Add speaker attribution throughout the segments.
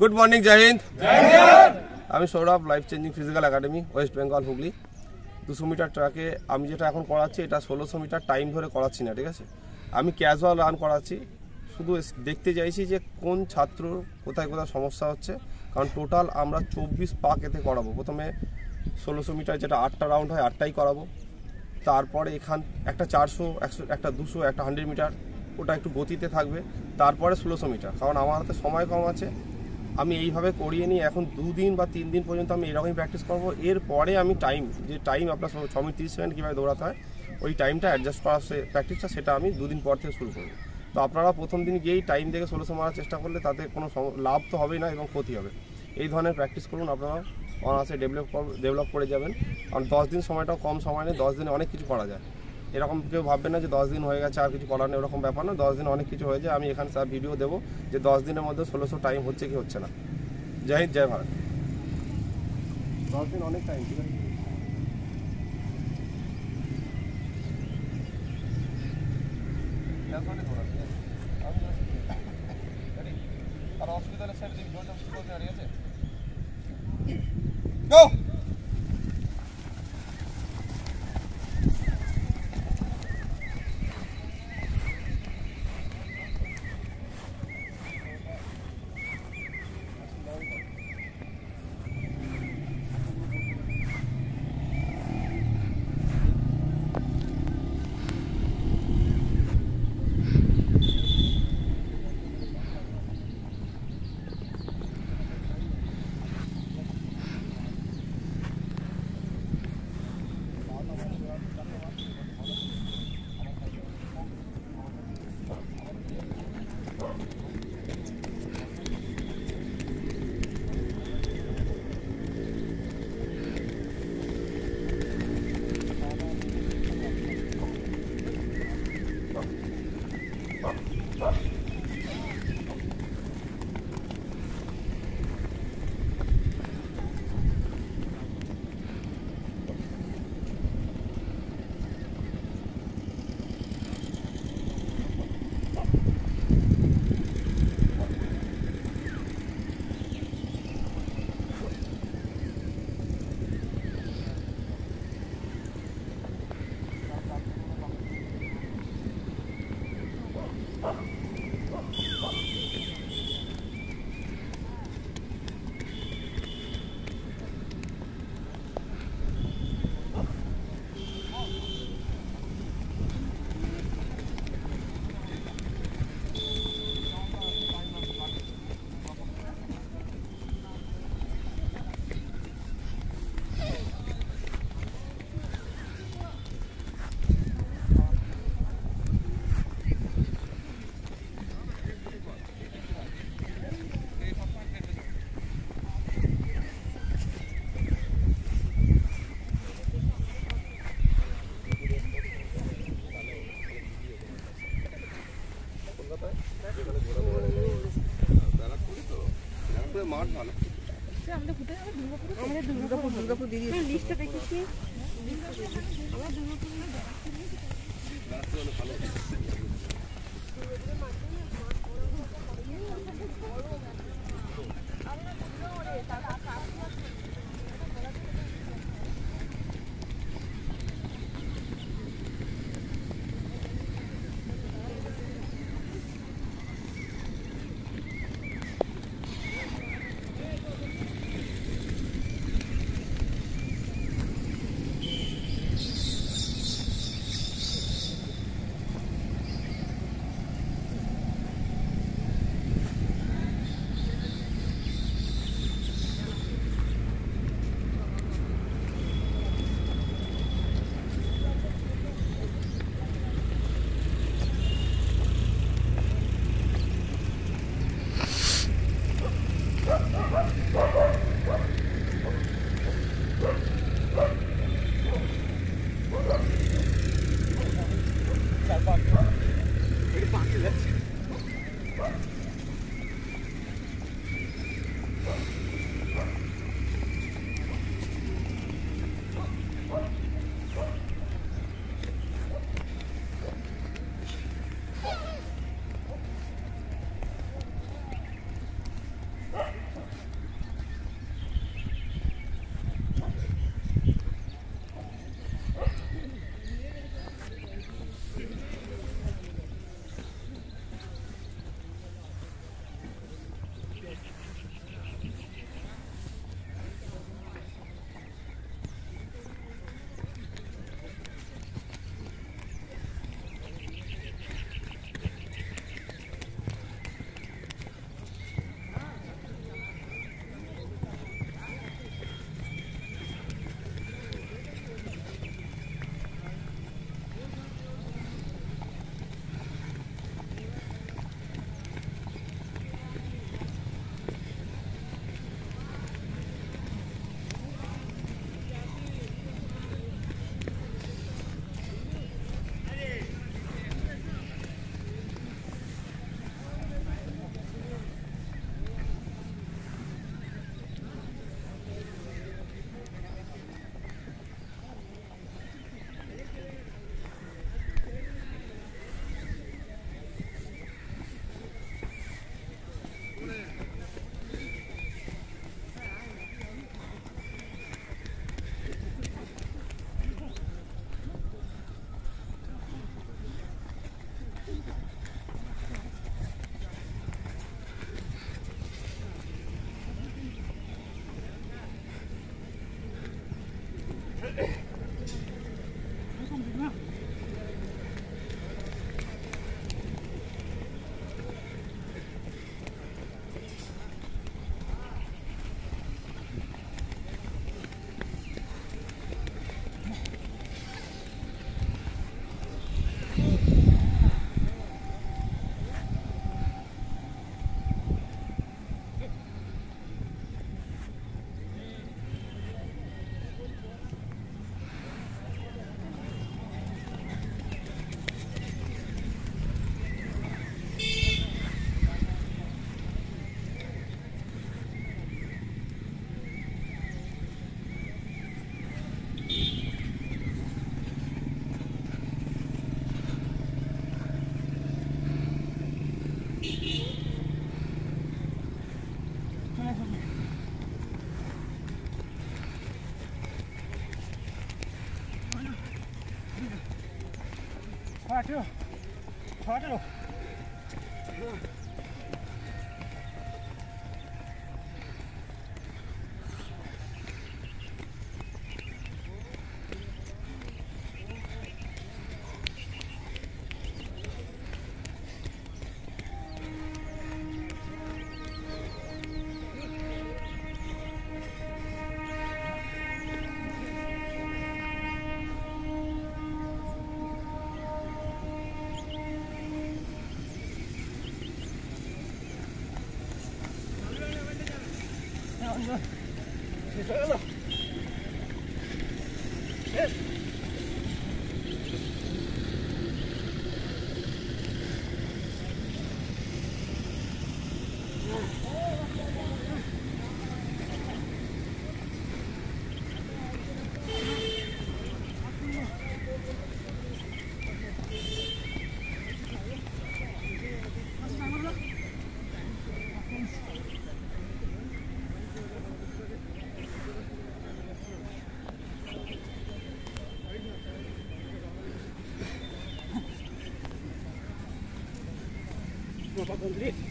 Speaker 1: Good morning Jai Hind আমি Sourav life changing physical academy West Bengal Hooghly দুশো metre ট্র্যাকে আমি যেটা এখন করাচ্ছি, এটা ষোলোশো মিটার টাইম ধরে করাচ্ছি না, ঠিক আছে? আমি ক্যাজুয়াল রান করাচ্ছি। শুধু দেখতে চাইছি যে কোন ছাত্র কোথায় কোথায় সমস্যা হচ্ছে। কারণ টোটাল আমরা চব্বিশ পাক এতে করাবো। প্রথমে ষোলোশো মিটার যেটা আটটা রাউন্ড হয়, আটটাই করাবো। তারপরে এখান, একটা চারশো, একশো, একটা দুশো, একটা হান্ড্রেড মিটার, ওটা একটু গতিতে থাকবে। তারপরে ষোলোশো মিটার। কারণ আমার হাতে সময় কম আছে। আমি এইভাবে করিয়ে নিই এখন দুদিন বা তিন দিন পর্যন্ত আমি এরকমই প্র্যাকটিস করব। এরপরে আমি টাইম যে টাইম আপনার ছ মিনিট তিরিশ সেকেন্ড কীভাবে দৌড়াতে হয়, ওই টাইমটা অ্যাডজাস্ট করার সে প্র্যাকটিসটা সেটা আমি দুদিন পর থেকে শুরু করব। তো আপনারা প্রথম দিন গিয়েই টাইম দেখে ষোলোশো মারার চেষ্টা করলে তাতে কোনো লাভ তো হবেই না এবং ক্ষতি হবে। এই ধরনের প্র্যাকটিস করুন আপনারা অনার্সে ডেভেলপ ডেভেলপ করে যাবেন। কারণ দশ দিন সময়টাও কম সময় নেই, দশ দিনে অনেক কিছু করা যায়। এরকম কেউ ভাববে না যে দশ দিন হয়ে গেছে, আর কিছু করার নেই, ওরকম ব্যাপার না। দশ দিন অনেক কিছু হয়ে যায় আমি এখানে স্যার ভিডিও দেবো যে দশ দিনের মধ্যে ষোলোশো টাইম হচ্ছে কি হচ্ছে না। জয় হিন্দ, জয় ভারত। দশ দিন অনেক টাইম ঠিক! Welcome. মাঠ ভালো।
Speaker 2: আমাদের হোটেল আমাদের দুর্গাপুর দুর্গাপুর দিদি লিস্টটা দেখেছি আমরা Warte doch. Warte doch.
Speaker 3: আঠেরো ছ uma bagunça.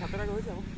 Speaker 3: সাতের আগে হয়েছে আমার